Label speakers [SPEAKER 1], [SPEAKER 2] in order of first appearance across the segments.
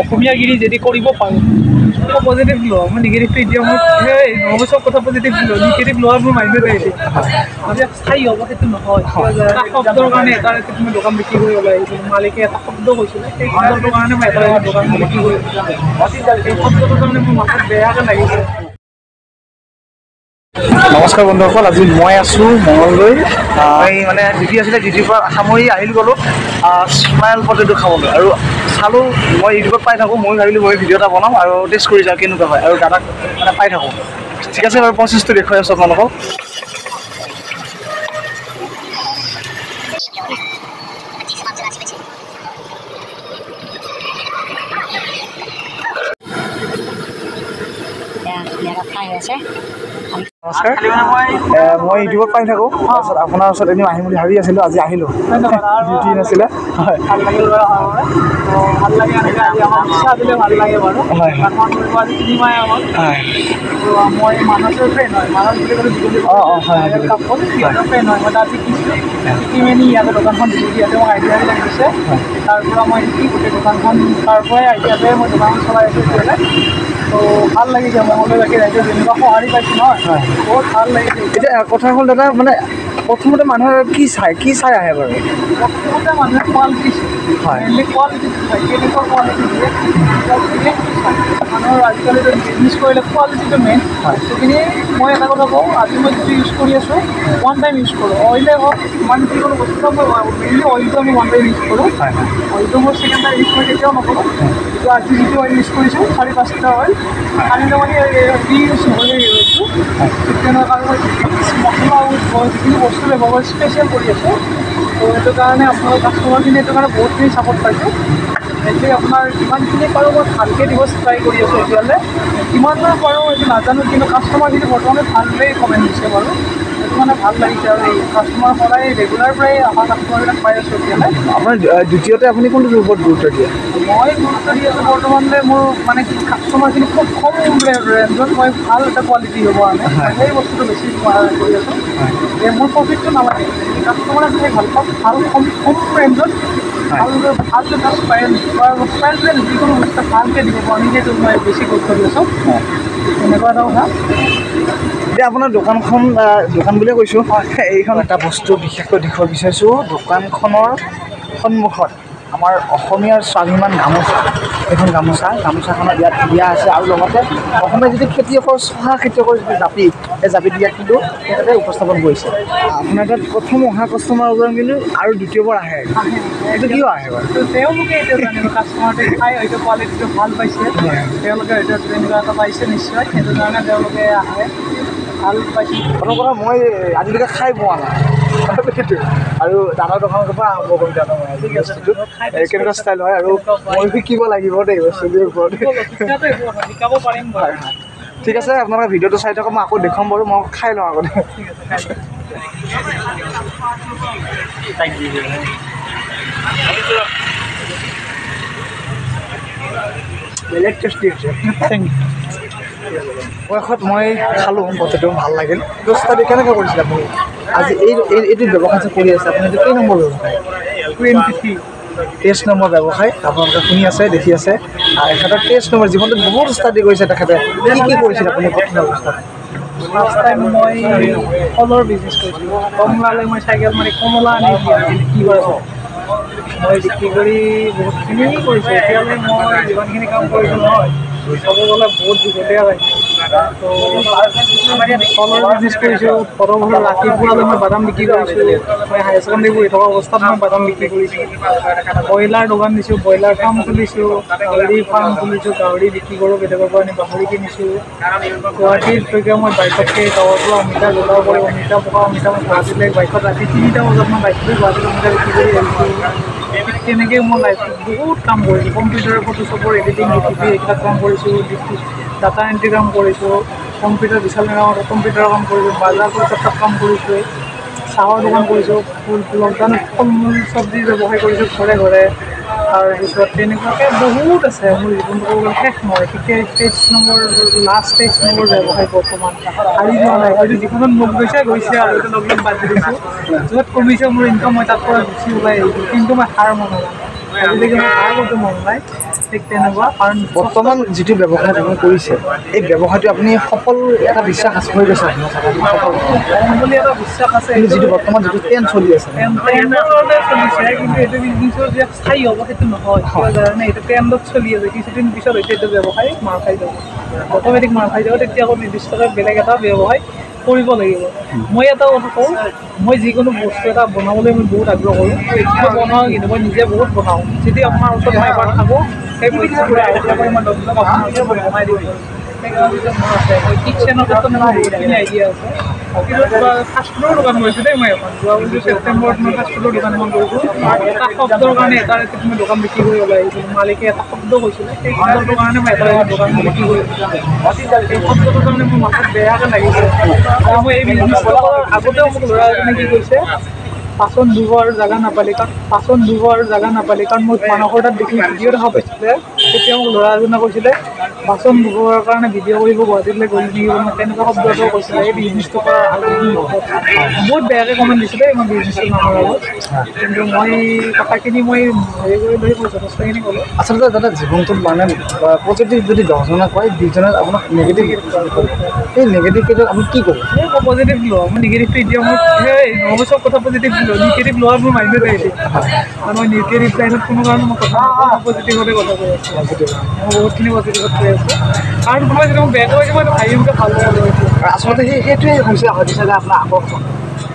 [SPEAKER 1] অসমীয়াগিৰি যদি কৰিব পাৰোঁ। মই পজিটিভ লওঁ মই নিগেটিভটো এতিয়া সেই নহ'ব চব কথা পজিটিভ নিগেটিভ লোৱাৰ মোৰ মাইণ্ডত আহিছে এতিয়া স্থায়ী হ'ব সেইটো নহয়। এটা শব্দৰ কাৰণে এটা মই দোকান বিক্ৰী কৰিব আহিছিলোঁ মালিকে এটা শব্দ কৈছিলে সেই শব্দটোৰ কাৰণে মই এটা দোকান বিক্ৰী কৰিছিলোঁ শব্দটোৰ কাৰণে মোৰ মাথাত বেয়াকৈ
[SPEAKER 2] নমস্কাৰ বন্ধুসকল আজি মই আছোঁ মঙলদৈ এই মানে ডিউটি আছিলে ডিউটিৰ পৰা সামৰি আহিলোঁ গ'লোঁ। স্মাইল পটেটো খাবলৈ আৰু চালোঁ মই ইউটিউবত পাই থাকোঁ মই ভাবিলোঁ মই ভিডিঅ' এটা বনাম আৰু টেষ্ট কৰি যাওঁ কেনেকুৱা হয়। আৰু দাদাক মানে পাই থাকোঁ। ঠিক আছে বাৰু প্ৰচেছটো দেখুৱাই আছোঁ আপোনালোকক।
[SPEAKER 3] ধুনীয়াকৈ ফ্ৰাই
[SPEAKER 2] নমস্কাৰ। মই ইউটিউবত পাই থাকোঁ। তাৰপিছত আপোনাৰ ওচৰত এনেই আহিম বুলি ভাবি আছিলোঁ আজি আহিলোঁ। ডিউটি নাছিলে। হয়।
[SPEAKER 1] ভাল লাগিল বাৰু আমাৰ ভাল লাগে এনেকৈ আজি আমাৰ ইচ্ছা দিলে ভাল লাগে বাৰু।
[SPEAKER 2] হয়।
[SPEAKER 1] গানখন কৰিব আজি তিনিমাহে আগত
[SPEAKER 2] হয়।
[SPEAKER 1] তো মই
[SPEAKER 2] অঁ, অঁ, হয়,
[SPEAKER 1] শিকি মেলি ইয়াতে দোকানখন দিছোঁ ইয়াতে মোক আইডিয়াবিলাক দিছে। তাৰ পৰা মই শিকি গোটেই দোকানখন তাৰ পৰাই আইডিয়াতে মই দোকানখন চলাই আছোঁ। ভাল লাগিছে মঙলদৈ বাকী ৰাইজে যেনেকুৱা সঁহাৰি পাইছোঁ নহয়।
[SPEAKER 2] হয়।
[SPEAKER 1] বহুত ভাল লাগিছে। এতিয়া
[SPEAKER 2] কথা হ'ল দাদা মানে প্ৰথমতে মানুহে কি চাই কি চাই আহে বাৰু?
[SPEAKER 1] প্ৰথমতে মানুহে কোৱালিটি
[SPEAKER 2] হয়।
[SPEAKER 1] কোৱালিটি চাই কেনেকুৱা কোৱালিটি দিয়ে। মানুহৰ আজিকালি বিজনেছ কৰিলে কোৱালিটিটো মেইন
[SPEAKER 2] হয়।
[SPEAKER 1] সেইখিনি মই এটা কথা কওঁ আজি মই যিটো ইউজ কৰি আছোঁ ওৱান টাইম ইউজ কৰোঁ। অইলে হওক ইমান যিকোনো বস্তু মই মেইনলি অইলটো আমি ওৱান টাইম ইউজ কৰোঁ।
[SPEAKER 2] হয়।
[SPEAKER 1] অইলটো মোৰ ছেকেণ্ড টাইম ইউজ মই কেতিয়াও নকৰোঁ। কিন্তু আজি যিটো অইল ইউজ কৰিছোঁ চাৰি পাঁচটা অইল আনিলে মানে ফ্ৰী ইউজ ঠিক তেনেকুৱা আৰু মই মছলা আৰু যিখিনি বস্তু ব্যৱহাৰ স্পেচিয়েল কৰি আছোঁ তো সেইটো কাৰণে আপোনাৰ কাষ্টমাৰখিনি সেইটো কাৰণে বহুতখিনি ছাপৰ্ট পাইছোঁ এতিয়া আপোনাৰ যিমানখিনি পাৰোঁ মই ভালকৈ দিব ট্ৰাই কৰি আছোঁ এতিয়ালৈ কিমান পাৰোঁ এইটো নাজানো কিন্তু কাষ্টমাৰখিনি বৰ্তমানে ভালেই কমেণ্ট দিছে বাৰু সেইটো মানে ভাল লাগিছে আৰু এই কাষ্টমাৰ সদায় ৰেগুলাৰ কাষ্টমাৰবিলাক পাই আছোঁ এতিয়ালৈ।
[SPEAKER 2] আপোনাৰ দ্বিতীয়তে আপুনি কোনটো ওপৰত গুৰুত্ব দিয়ে?
[SPEAKER 1] মই গুৰুত্ব দি আছোঁ বৰ্তমানলৈ মোৰ মানে কাষ্টমাৰখিনি খুব কম ৰেঞ্জত মই ভাল এটা কোৱালিটি হ'ব কাৰণে সেই বস্তুটো বেছি মই কৰি আছোঁ। যে মোৰ প্ৰফিটটো নালাগে। কাষ্টমাৰে যদি ভাল পাওঁ ভাল কম কম ৰেঞ্জত ভাল ভাল এটা ষ্টাইল বা ষ্টাইল যিকোনো বস্তু ভালকৈ দিব পাৰোঁ সেইটো মই বেছি গুৰুত্ব দি আছোঁ। এনেকুৱা এটা কথা।
[SPEAKER 2] এতিয়া আপোনাৰ দোকানখন দোকান বুলিয়ে কৈছোঁ এইখন এটা বস্তু বিশেষকৈ দেখুৱাব বিচাৰিছোঁ দোকানখনৰ সন্মুখত আমাৰ অসমীয়াৰ স্বাভিমান গামোচা এইখন গামোচা গামোচাখনত ইয়াত দিয়া আছে আৰু লগতে অসমীয়া যিটো খেতিয়কৰ চহা খেতিয়কৰ যিটো জাপি সেই জাপিটো ইয়াত কিন্তু তেখেতে উপস্থাপন কৰিছে। আপোনাৰ তাত প্ৰথম অহা কাষ্টমাৰ ওজন কিন্তু আৰু দ্বিতীয়বাৰ আহে। এইটো কিয় আহে বাৰু?
[SPEAKER 1] তেওঁলোকে খাই হয়তো কোৱালিটিটো ভাল পাইছে। তেওঁলোকে হয়তো তেনেকুৱা এটা পাইছে নিশ্চয়। সেইটো কাৰণে তেওঁলোকে আহে। ভাল পাইছে।
[SPEAKER 2] প্ৰথম কথা মই আজিলৈকে খাই পোৱা নাই। সেইটোৱে আৰু দাদাৰ দোকানৰ পৰা আৰম্ভ মই আজি বস্তুটো এই কেনেকুৱা ষ্টাইল হয় আৰু মই শিকিব লাগিব দেই বস্তুটোৰ ওপৰত।
[SPEAKER 1] শিকাব পাৰিম বাৰু।
[SPEAKER 2] ঠিক আছে আপোনালোকে ভিডিঅ'টো চাই থাকক মই আকৌ দেখুৱাম বাৰু মই খাই লওঁ আগতে।
[SPEAKER 1] আছে।
[SPEAKER 2] বেলেগ টেষ্টি হৈছে
[SPEAKER 1] থেংক ইউ
[SPEAKER 2] বয়সত মই খালোঁ বস্তুটো ভাল লাগিল। দহটা দি কেনেকৈ কৰিছিলে আপুনি? আজি এই এই- এইটো ব্যৱসায় যে কৰি আছে আপুনি কেই নম্বৰ ব্যৱসায়?
[SPEAKER 1] টুৱেণ্টি
[SPEAKER 2] তেইছ নম্বৰ ব্যৱসায় আপোনালোকে শুনি আছে দেখি আছে। আৰু এখেতৰ তেইছ নম্বৰ জীৱনটোত বহুত ষ্টাডি কৰিছে তেখেতে। কি কি কৰিছিলে আপুনি প্ৰথম অৱস্থাত?
[SPEAKER 1] ফাৰ্ষ্ট টাইম মই ফলৰ বিজনেছ কৰিছিলোঁ। কমলালৈ মই চাইকেল মাৰি কমলা আনি বিক্ৰী কৰিছোঁ মই বিক্ৰী কৰি বহুতখিনি কৰিছোঁ। এতিয়ালৈ মই যিমানখিনি কাম কৰিছোঁ নহয় ক'ব গ'লে বহুত দীঘলীয়া পাইছোঁ তো আমাৰ ইয়াত ফলৰ বিজনেছ কৰিছোঁ ফলৰ ফলৰ ৰাতিপুৱালৈ মই বাদাম বিক্ৰী মই হায়াৰ ছেকেণ্ডেৰী পঢ়ি থকা অৱস্থাত মই বাদাম বিক্ৰী কৰিছোঁ। ব্ৰইলাৰ দোকান দিছোঁ ব্ৰইলাৰ ফাৰ্ম খুলিছোঁ গাহৰি ফাৰ্ম খুলিছোঁ গাহৰি বিক্ৰী কৰোঁ কেতিয়াবা পৰা আনি গাহৰি কিনিছোঁ। গুৱাহাটীলৈকে মই বাইকতকৈ গাঁৱৰ পৰা অমিতা যোগাৰ কৰি অমিতা পকা অমিতা মই গুৱাহাটীলৈ বাইকত ৰাতি তিনিটা বজাত মই বাইক লৈ গুৱাহাটীত অমিতা বিক্ৰী কৰি আহিছোঁ। ঠিক তেনেকৈ মই লাইফত বহুত কাম কৰিছোঁ কম্পিউটাৰ ফটোশ্বপৰ এডিটিং ডিটিপি এইবিলাক কাম কৰিছোঁ ডাটা এণ্ট্ৰি কাম কৰিছোঁ কম্পিউটাৰ বিশাল মেগামত কম্পিউটাৰৰ কাম কৰিছোঁ বাজাৰ কলকাতাত কাম কৰিছোঁ চাহৰ দোকান কৰিছোঁ লকডাউনত চব্জি ব্যৱসায় কৰিছোঁ ঘৰে ঘৰে। তাৰপিছত তেনেকুৱাকৈ বহুত আছে মোৰ জীৱনটো ক'ব গ'লে শেষ নহয় তেতিয়া তেইছ নম্বৰ লাষ্ট তেইছ নম্বৰ ব্যৱসায় বৰ্তমান। হাৰি যোৱা নাই হয়তো জীৱনত মোক গৈছে গৈছে আৰু এইটো লকডাউন বাদ দি দিছোঁ য'ত কমিছে মোৰ ইনকাম মই তাত পৰা গুচি ওলাই আহিছোঁ কিন্তু মই হাৰ মনা নাই। আজিলৈকে মই হাৰ কৰিব মন নাই। ঠিক তেনেকুৱা কাৰণ
[SPEAKER 2] বৰ্তমান যিটো ব্যৱসায় আপুনি কৰিছে এই ব্যৱসায়টো আপুনি সফল এটা বিশ্বাস আছে হৈ গৈছে
[SPEAKER 1] বুলি এটা বিশ্বাস আছে
[SPEAKER 2] যিটো বৰ্তমান যিটো ট্ৰেণ্ড চলি আছে।
[SPEAKER 1] ট্ৰেণ্ডতে চলিছে কিন্তু এইটো বিজনেছৰ যে স্থায়ী হ'ব সেইটো নহয় এইটো ট্ৰেণ্ডত চলি আছে কিছুদিন পিছত এইটো ব্যৱসায় মাৰ খাই যাব। অট'মেটিক মাৰ খাই যাব তেতিয়া আকৌ নিৰ্দিষ্টকৈ বেলেগ এটা ব্যৱসায় কৰিব লাগিব। মই এটা কথা কওঁ মই যিকোনো বস্তু এটা বনাবলৈ মই বহুত আগ্ৰহ কৰোঁ। মই বনাওঁ কিন্তু মই নিজে বহুত বনাওঁ। যদি আপোনাৰ ওচৰত মই এবাৰ থাকোঁ সেই বস্তুবোৰে মই কিটচেনৰ ক্ষেত্ৰত মোৰ বহুতখিনি আইডিয়া আছে। ফাষ্টফুডৰ দোকান কৰিছোঁ দেই মই এখন যোৱা বছৰ ছেপ্টেম্বৰত মই দোকান এটা শব্দৰ কাৰণে এটা মই দোকান বিক্ৰী মালিকে এটা শব্দ কৈছিলে সেই শব্দটোৰ কাৰণে মই এটা দোকান বিক্ৰী কৰিছিলোঁ সেই মোৰ মাথাত বেয়াকৈ মই এই মোক কি কৈছে পাচন ধুবৰ জেগা নাপালি কাৰণ পাচন ধুবৰ জেগা নাপালি কাৰণ মোক মানুহৰ তাত দেখি ভিডিঅ' দেখা পাইছিলে তেতিয়া মোক ল'ৰা এজনে কৈছিলে বাচন ধুবৰ কাৰণে ভিডিঅ' কৰিব গুৱাহাটীলৈ গ'ল নেকি মই তেনেকুৱা শব্দ এটাও কৈছিলে। এই বিজনেছটো কৰা বহুত বেয়াকৈ কমেণ্ট দিছিলে মই বিজনেছটো নামৰ আগত কিন্তু মই কথাখিনি মই হেৰি কৰি লৈ মই যথেষ্টখিনি ক'লোঁ।
[SPEAKER 2] আচলতে দাদা জীৱনটোত মানে পজিটিভ যদি দহজনে কয় দুজনে আপোনাক নেগেটিভ সেই নেগেটিভ কেইটাত আপুনি কি
[SPEAKER 1] এই মই পজিটিভ লোৱা মই নিগেটিভটো এতিয়া মই নহ'ব চব কথা পজিটিভ লোৱা নিগেটিভ লোৱাৰ মোৰ মাইণ্ডত আহিছে। মই নিগেটিভ লাইনত কোনো কাৰণে মই কথা মই পজিটিভতে কথা কৈ আছোঁ। মই বহুতখিনি পজিটিভত কৈ কাৰণ কোনোবাই যদি বেয়া কৰিছে মই মোকে ভাল লগা
[SPEAKER 2] আৰু আচলতে সেই সেইটোৱে হৈছে চাগে আপোনাৰ আকৰ্ষণ।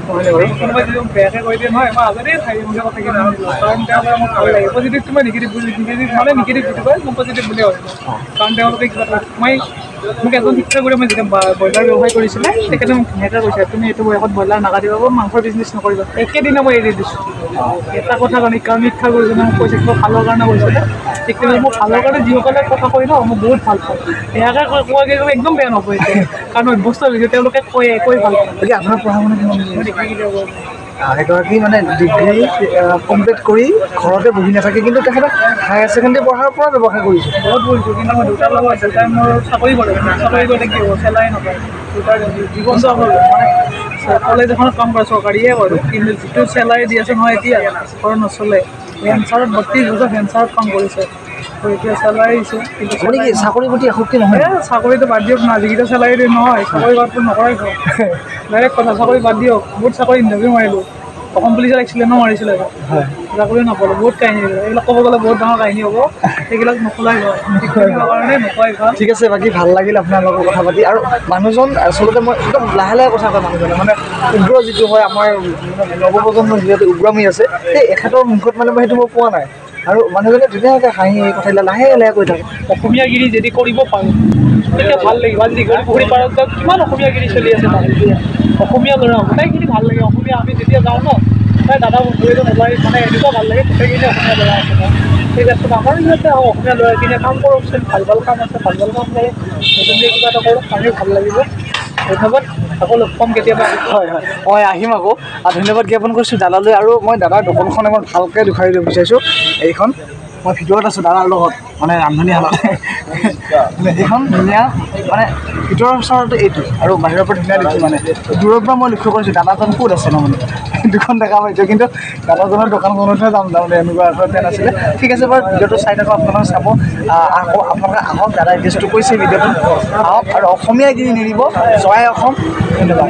[SPEAKER 1] কোনোবাই যদি মোক বেয়াকৈ কৈ দিয়ে নহয় মই আগতেই ভাবি মোকে কথাখিনি নামিলোঁ কাৰণ তেওঁলোকে মোক ভাল লাগে পজিটিভটো মই নিগেটিভ বুলি নিগেটিভ মানে নিগেটিভ যিটো কয় মই পজিটিভ বুলিয়ে ভাবিছোঁ কাৰণ তেওঁলোকে কিবা এটা মই মোক এজন শিক্ষাগুৰুৱে মই যেতিয়া ব্ৰইলাৰ ব্যৱসায় কৰিছিলে তেখেতে মোক ধুনীয়াকৈ কৈছে তুমি এইটো বয়সত ব্ৰইলাৰ নাকাটিবা বা মাংসৰ বিজনেছ নকৰিবা। একেদিনা মই এৰি দিছোঁ। এটা কথা কাৰণে কাৰণ শিক্ষাগুৰুজনে মোক কৈছে কিবা ভালৰ কাৰণে কৈছিলে। ঠিক তেনেকৈ মোৰ ভালৰ কাৰণে যিসকলে কথা কয় ন মই বহুত ভাল পাওঁ। বেয়াকৈ কৈ কোৱাকৈ একদম বেয়া নকয়। কাৰণ অভ্যস্ত হৈছে তেওঁলোকে কয়ে কৈ ভাল পাওঁ।
[SPEAKER 2] গতিকে আপোনাৰ পঢ়া শুনা এগৰাকী মানে ডিগ্ৰী কমপ্লিট কৰি ঘৰতে বহি নাথাকে কিন্তু তেখেতে হায়াৰ ছেকেণ্ডেৰী পঢ়াৰ পৰা ব্যৱসায় কৰিছে।
[SPEAKER 1] বহুত বহিছোঁ কিন্তু মই দেউতাৰ লগত দেউতাই মোৰ চাকৰি কৰে চাকৰি কৰিলে কি হ'ব চেলাই নাপায় দেউতাৰ জীৱনটো আমাৰ মানে কলেজ এখনত কাম কৰে চৰকাৰীয়ে বাৰু কিন্তু যিটো চেলাৰী দি আছে নহয় এতিয়া ঘৰ নচলে ভেঞ্চাৰত বত্ৰিছ বছৰ ভেঞ্চাৰত কাম কৰিছে। তো এতিয়া চেলাৰী কিন্তু
[SPEAKER 2] কি চাকৰিৰ প্ৰতি আসক্তি নহয়?
[SPEAKER 1] চাকৰিটো বাদ দিয়ক না যিকেইটা চেলাৰী নহয় চাকৰি বাদটো নকৰাই ঘৰ ডাইৰেক্ট কথা চাকৰি বাদ দিয়ক বহুত চাকৰি ইণ্টাৰভিউ মাৰিলোঁ। অসম পুলিচত এক্সিলেণ্টো মাৰিছিলে
[SPEAKER 2] হয়।
[SPEAKER 1] চাকৰি নাপালোঁ বহুত কাহিনী এইবিলাক। ক'ব গ'লে বহুত ডাঙৰ কাহিনী হ'ব। সেইবিলাক নোখোলাই ভাল ঠিক তেনেকুৱা কাৰণে নোখোৱাই ভাল
[SPEAKER 2] ঠিক আছে বাকী ভাল লাগিল আপোনাৰ লগত কথা পাতি। আৰু মানুহজন আচলতে মই একদম লাহে লাহে কথা কয় মানুহজনে মানে উগ্ৰ যিটো হয় আমাৰ নৱপ্ৰজন্মৰ যিহেতু উগ্ৰামী আছে সেই এখেতৰ মুখত মানে মই সেইটো মই পোৱা নাই। আৰু মানুহজনে ধুনীয়াকৈ হাঁহি কথাবিলাক লাহে লাহে কৈ থাকে।
[SPEAKER 1] অসমীয়াগিৰি যদি কৰিব পাৰোঁ তেতিয়া ভাল লাগিব। আজি দীঘলী পুখুৰী পাৰত কিমান অসমীয়াগিৰি চলি আছে অসমীয়া ল'ৰা গোটেইখিনি ভাল লাগে। অসমীয়া আমি যেতিয়া যাওঁ ন তাই দাদা বন্ধুৱে ওলাই মানে এনেকুৱা ভাল লাগে গোটেইখিনি অসমীয়া ল'ৰা আছে আমাৰ ইয়াতে অসমীয়া ল'ৰাখিনিয়ে কাম কৰকচোন ভাল ভাল কাম আছে ভাল ভাল কাম কৰে। নতুনকৈ কিবা এটা কৰক আমিও ভাল লাগিব। ধন্যবাদ। আকৌ লগ পাম কেতিয়াবা।
[SPEAKER 2] হয় হয়। মই আহিম আকৌ। ধন্যবাদ জ্ঞাপন কৰিছোঁ দাদালৈ আৰু মই দাদাৰ দোকানখন এবাৰ ভালকৈ দেখুৱাই দিব বিচাৰিছোঁ। এইখন মই ভিতৰত আছোঁ দাদাৰ লগত মানে ৰান্ধনীশালত মানে এইখন ধুনীয়া মানে ভিতৰৰ ওচৰতে এইটো আৰু বাহিৰৰ পৰা ধুনীয়া দেখিছোঁ মানে। দূৰৰ পৰা মই লক্ষ্য কৰিছোঁ দাদাজন ক'ত আছে ন মানে? দুখন দেখা পাইছোঁ কিন্তু দাদাজনৰ দোকানখনতহে যাম তাৰমানে এনেকুৱা প্লেন আছিলে। ঠিক আছে বাৰু ভিডিঅ'টো চাই থাকক আপোনালোকে চাব। আকৌ আপোনালোকে আহক দাদাই এড্ৰেছটো কৈছে ভিডিঅ'টো। আহক আৰু অসমীয়া গিৰি নেৰিব জয় অসম ধন্যবাদ।